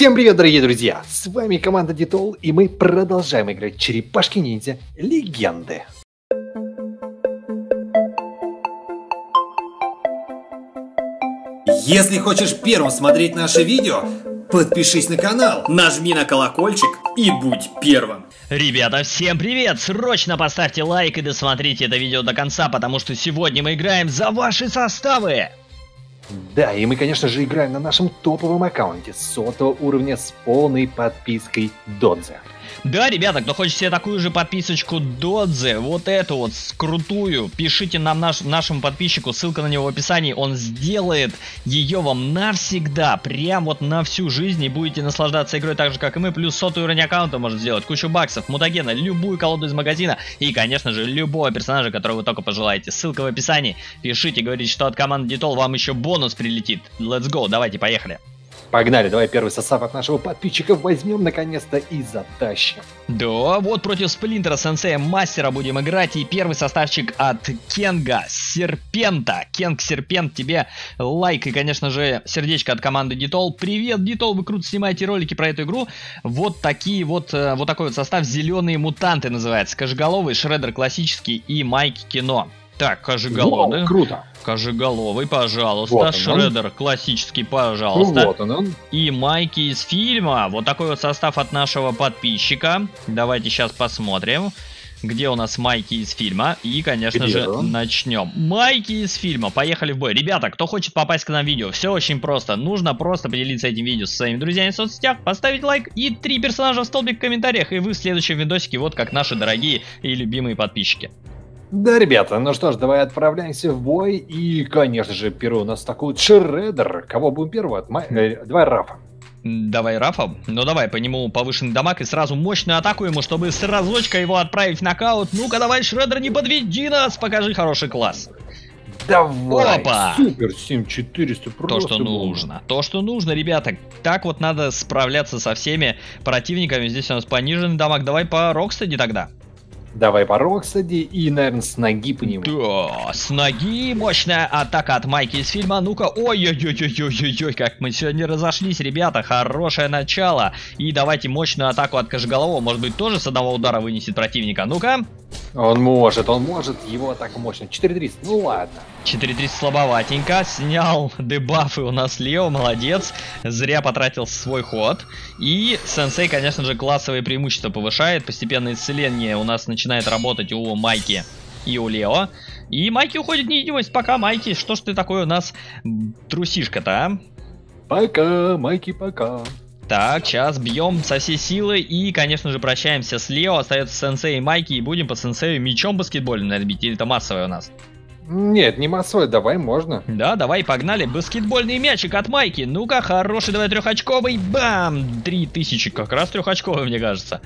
Всем привет, дорогие друзья! С вами команда Дитол, и мы продолжаем играть Черепашки-ниндзя Легенды. Если хочешь первым смотреть наше видео, подпишись на канал, нажми на колокольчик и будь первым. Ребята, всем привет! Срочно поставьте лайк и досмотрите это видео до конца, потому что сегодня мы играем за ваши составы! Да, и мы, конечно же, играем на нашем топовом аккаунте сотого уровня с полной подпиской Додзе. Да, ребята, кто хочет себе такую же подписочку Додзе, вот эту вот, крутую, пишите нам наш, нашему подписчику, ссылка на него в описании, он сделает ее вам навсегда, прям вот на всю жизнь, и будете наслаждаться игрой так же, как и мы, плюс сотый уровень аккаунта может сделать, кучу баксов, мутагена, любую колоду из магазина, и, конечно же, любого персонажа, которого вы только пожелаете. Ссылка в описании, пишите, говорите, что от команды Детол вам еще бонус прилетит. Let's go, давайте, поехали. Погнали, давай первый состав от нашего подписчика возьмем наконец-то и затащим. Да, вот против Сплинтера Сенсея Мастера будем играть. И первый составчик от Кенга Серпента. Кенг Серпент, тебе лайк и, конечно же, сердечко от команды Дитол. Привет, Дитол, вы круто снимаете ролики про эту игру. Вот такие вот, э, вот такой вот состав. Зеленые мутанты называется. Кожеголовый, Шредер классический и Майки Кино. Так, Кожеголовый. Круто. Кожеголовый, пожалуйста. Вот он, Шредер классический, пожалуйста. Ну, вот он, он. И майки из фильма. Вот такой вот состав от нашего подписчика. Давайте сейчас посмотрим. Где у нас майки из фильма? И, конечно Где же, он? начнем. Майки из фильма. Поехали в бой. Ребята, кто хочет попасть к нам в видео, все очень просто. Нужно просто поделиться этим видео со своими друзьями в соцсетях, поставить лайк и три персонажа в столбик в комментариях. И вы в следующем видосике, вот как наши дорогие и любимые подписчики. Да, ребята, ну что ж, давай отправляемся в бой. И, конечно же, первый у нас такой Шредер. Кого будем первого? От Май- э, Давай Рафа. Давай, Рафа. Ну давай, по нему повышенный дамаг и сразу мощную атаку ему, чтобы с разочка его отправить в нокаут. Ну-ка давай, Шредер, не подведи нас, покажи хороший класс. Давай. Опа! Супер, 7400 То, просто. что бомба. нужно. То, что нужно, ребята. Так вот надо справляться со всеми противниками. Здесь у нас пониженный дамаг. Давай по Рокстеди тогда. Давай по Рокстеди и, наверное, с ноги по нему. Да, с ноги мощная атака от Майки из фильма. Ну-ка, ой-ой-ой-ой-ой-ой, как мы сегодня разошлись, ребята. Хорошее начало. И давайте мощную атаку от Кожеголового. Может быть, тоже с одного удара вынесет противника. Ну-ка. Он может, он может, его атака мощная. 4300, ну ладно. 4-3 слабоватенько. Снял дебафы у нас Лео, молодец. Зря потратил свой ход. И сенсей, конечно же, классовые преимущества повышает. Постепенно исцеление у нас начинает работать у Майки и у Лео. И Майки уходит в невидимость. Пока, Майки, что ж ты такой у нас трусишка-то, а? Пока, Майки, пока. Так, сейчас бьем со всей силы и, конечно же, прощаемся с Лео. Остается сенсей и Майки, и будем по сенсею мечом баскетбольным наверное, бить. Или это массовое у нас? Нет, не массовый, давай, можно. Да, давай, погнали. Баскетбольный мячик от Майки. Ну-ка, хороший, давай трехочковый. Бам! Три тысячи, как раз трехочковый, мне кажется.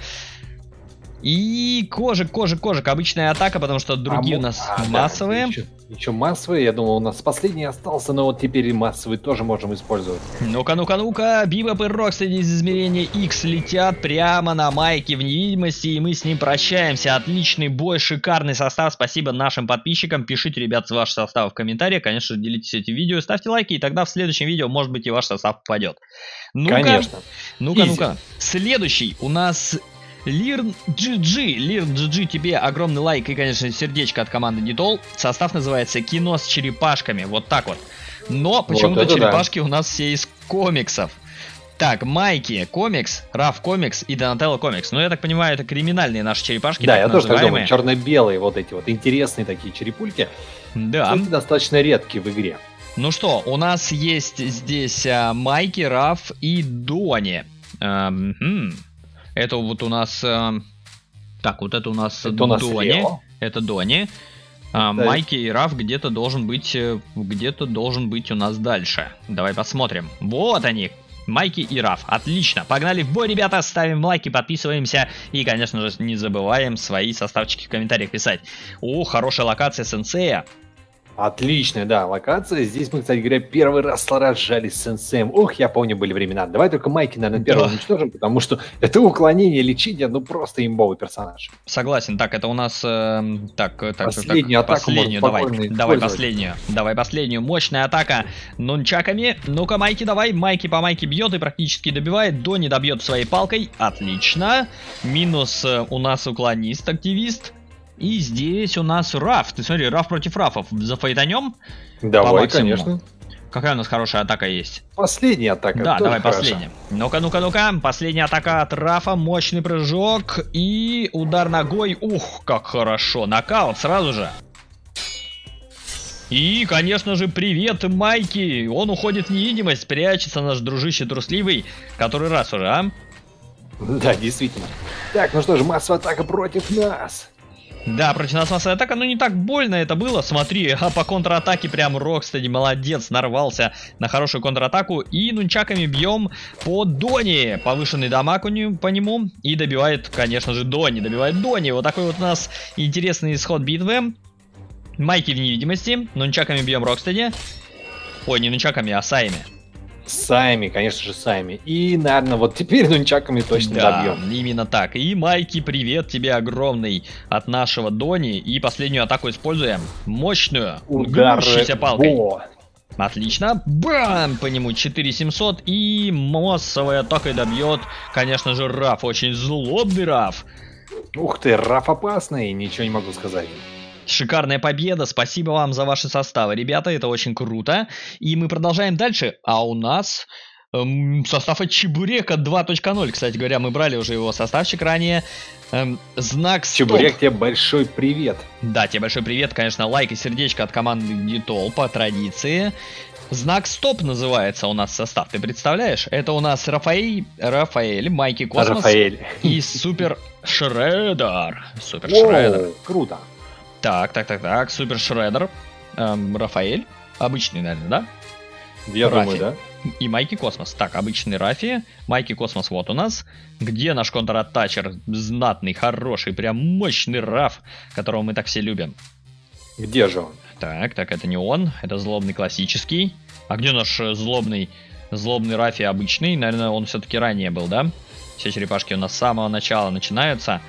И кожик, кожик, кожик. Обычная атака, потому что другие А у нас а, да, массовые. Еще, еще массовые, я думал, у нас последний остался, но вот теперь и массовый тоже можем использовать. Ну-ка, ну-ка, ну-ка. Бибоп и Рокстеди из измерения X летят прямо на Майке в невидимости, и мы с ним прощаемся. Отличный бой, шикарный состав. Спасибо нашим подписчикам. Пишите, ребят, ваш состав в комментариях. Конечно, делитесь этим видео, ставьте лайки, и тогда в следующем видео, может быть, и ваш состав попадет. Ну-ка, Конечно. Ну-ка, ну-ка. Следующий у нас Лирн GG. Лирн GG, тебе огромный лайк и, конечно, сердечко от команды Дитол. Состав называется «Кино с черепашками». Вот так вот. Но почему-то да. черепашки у нас все из комиксов. Так, Майки комикс, Раф комикс и Донателло комикс. Ну, я так понимаю, это криминальные наши черепашки, Да, я тоже так думаю. Черно-белые вот эти вот интересные такие черепульки. Да. Кстати, достаточно редкие в игре. Ну что, у нас есть здесь а, Майки, Раф и Дони. Эм. Это вот у нас... эм, Так, вот это у нас Это у нас Дони. Это Дони. А, Майки и Раф где-то должен быть... э, Где-то должен быть у нас дальше. Давай посмотрим. Вот они. Майки и Раф. Отлично. Погнали в бой, ребята. Ставим лайки, подписываемся. И, конечно же, не забываем свои составчики в комментариях писать. О, хорошая локация сенсея. Отличная, да, локация. Здесь мы, кстати говоря, первый раз сражались с сенсеем. Ох, я помню, были времена. Давай только Майки, наверное, первым Да. уничтожим, потому что это уклонение, лечение, ну просто имбовый персонаж. Согласен. Так, это у нас... эм, так, э, так, Последнюю так, атаку последнюю, давай. Давай последнюю. Давай последнюю. Мощная атака нунчаками. Ну-ка, Майки, давай. Майки по Майки бьет и практически добивает. Дони добьет своей палкой. Отлично. Минус э, у нас уклонист, активист. И здесь у нас Раф. Ты смотри, Раф против Рафов. Зафайтанем. Давай, конечно. Какая у нас хорошая атака есть? Последняя атака. Да, давай хорошо. последняя. Ну-ка, ну-ка, ну-ка. Последняя атака от Рафа. Мощный прыжок. И удар ногой. Ух, как хорошо. Нокаут сразу же. И, конечно же, привет, Майки. Он уходит в невидимость. Прячется наш дружище трусливый. Который раз уже, а? Да, действительно. Так, ну что ж, массовая атака против нас. Да, против нас массовая атака, но не так больно это было. Смотри, а по контратаке прям Рокстеди молодец, нарвался на хорошую контратаку. И нунчаками бьем по Дони. Повышенный дамаг по нему. И добивает, конечно же, Дони. Добивает Дони. Вот такой вот у нас интересный исход битвы. Майки в невидимости. Нунчаками бьем Рокстеди. Ой, не нунчаками, а саями. Сами, конечно же, сами. И, наверное, вот теперь нунчаками точно да, добьем. именно так. И, Майки, привет тебе огромный от нашего Дони. И последнюю атаку используем. Мощную. Гнущейся палкой. Во. Отлично. Бам! По нему 4700 и массовой атакой добьет, конечно же, Раф. Очень злобный Раф. Ух ты, Раф опасный, ничего не могу сказать. Шикарная победа, спасибо вам за ваши составы, ребята, это очень круто. И мы продолжаем дальше, а у нас эм, состав от Чебурека 2.0. Кстати говоря, мы брали уже его составчик ранее. Эм, знак стоп. Чебурек, тебе большой привет. Да, тебе большой привет, конечно, лайк и сердечко от команды Дитол по традиции. Знак стоп называется у нас состав, ты представляешь? Это у нас Рафаэль, Рафаэль, Майки Космос Рафаэль. и Супер Шредер. Супер Шредер. Круто. Так, так, так, так, Супер Шредер. Эм, Рафаэль. Обычный, наверное, да? Я Рафи. думаю, да. И Майки Космос. Так, обычный Рафи. Майки Космос вот у нас. Где наш контратачер? Знатный, хороший, прям мощный Раф, которого мы так все любим. Где же он? Так, так, это не он, это злобный классический. А где наш э, злобный, злобный Рафи обычный? Наверное, он все-таки ранее был, да? Все черепашки у нас с самого начала начинаются.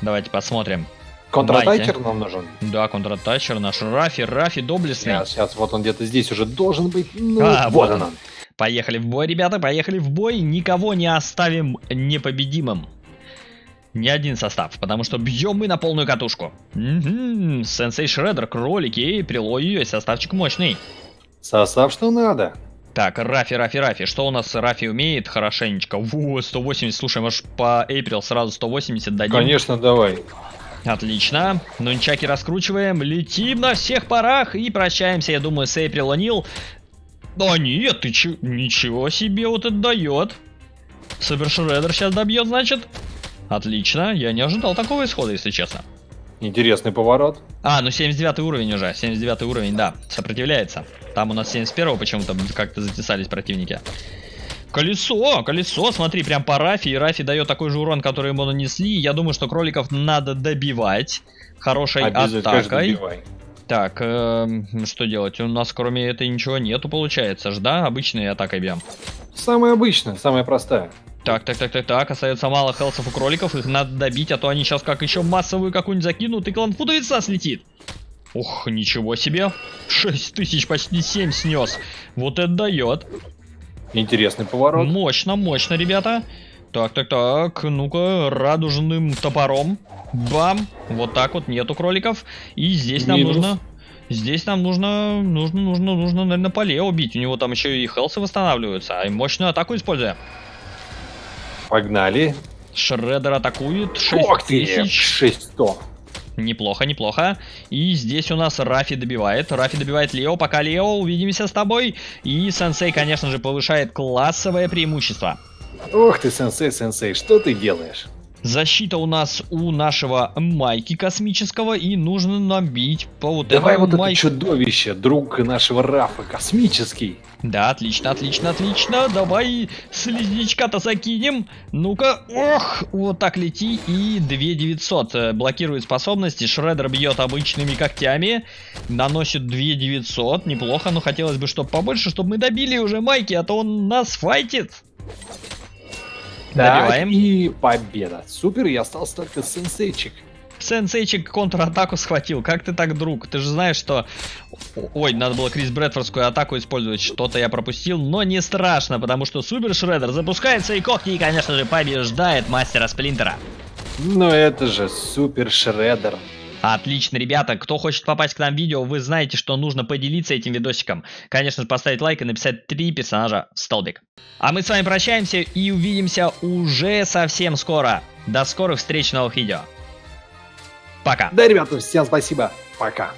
Давайте посмотрим. Контратайчер нам нужен. Да, контратачер наш Рафи, Рафи доблестный. Сейчас, сейчас, вот он где-то здесь уже должен быть. Ну, А, вот вот он. он. Поехали в бой, ребята, поехали в бой. Никого не оставим непобедимым. Ни один состав, потому что бьем мы на полную катушку. Сенсей Шредер, кролики, эй, ой составчик мощный. Состав что надо. Так, Рафи, Рафи, Рафи. Что у нас Рафи умеет хорошенечко? Во, 180. Слушай, может по Эйприл сразу 180 дадим? Конечно, давай. Отлично. Нунчаки раскручиваем. Летим на всех парах и прощаемся, я думаю, с Эйприл О'Нил. Да нет, ты че... Ничего себе вот это дает. Супер Шредер сейчас добьет, значит. Отлично. Я не ожидал такого исхода, если честно. Интересный поворот. А, ну 79 уровень уже. 79 уровень, да. Сопротивляется. Там у нас 71 почему-то как-то затесались противники. Колесо, колесо, смотри, прям по Рафи. И Рафи дает такой же урон, который ему нанесли. Я думаю, что кроликов надо добивать. Хорошей атакой. Так, эм, что делать? У нас кроме этой ничего нету, получается ж, да? Обычной атакой бьем. Самая обычная, самая простая. Так, так, так, так, так, остается мало хелсов у кроликов, их надо добить, а то они сейчас как еще массовую какую-нибудь закинут, и клан Фудовица слетит. Ух, ничего себе. 6 тысяч, почти 7 снес. Вот это дает. Интересный поворот. Мощно, мощно, ребята. Так, так, так, ну-ка, радужным топором. Бам! Вот так вот, нету кроликов. И здесь нам Минус. нужно... Здесь нам нужно, нужно, нужно, нужно, наверное, поле убить. У него там еще и хелсы восстанавливаются. А мощную атаку используем. Погнали. Шредер атакует. 6 Ох ты, тысяч. 600. Неплохо, неплохо. И здесь у нас Рафи добивает. Рафи добивает Лео. Пока Лео, увидимся с тобой. И Сенсей, конечно же, повышает классовое преимущество. Ох ты, сенсей, сенсей, что ты делаешь? Защита у нас у нашего Майки космического, и нужно набить по вот Давай этому вот Майку. это чудовище, друг нашего Рафа, космический. Да, отлично, отлично, отлично. Давай слизнячка-то закинем. Ну-ка, ох, вот так лети. И 2900 э, блокирует способности. Шреддер бьет обычными когтями. Наносит 2900. Неплохо, но хотелось бы, чтобы побольше, чтобы мы добили уже Майки, а то он нас файтит. Добиваем. и победа. Супер, и остался только сенсейчик. Сенсейчик контратаку схватил. Как ты так, друг? Ты же знаешь, что... Ой, надо было Крис Брэдфордскую атаку использовать. Что-то я пропустил, но не страшно, потому что Супер Шреддер запускается и когти, и, конечно же, побеждает мастера Сплинтера. Но это же супер шреддер. Отлично, ребята. Кто хочет попасть к нам в видео, вы знаете, что нужно поделиться этим видосиком. Конечно же, поставить лайк и написать три персонажа в столбик. А мы с вами прощаемся и увидимся уже совсем скоро. До скорых встреч в новых видео. Пока. Да, ребята, всем спасибо. Пока.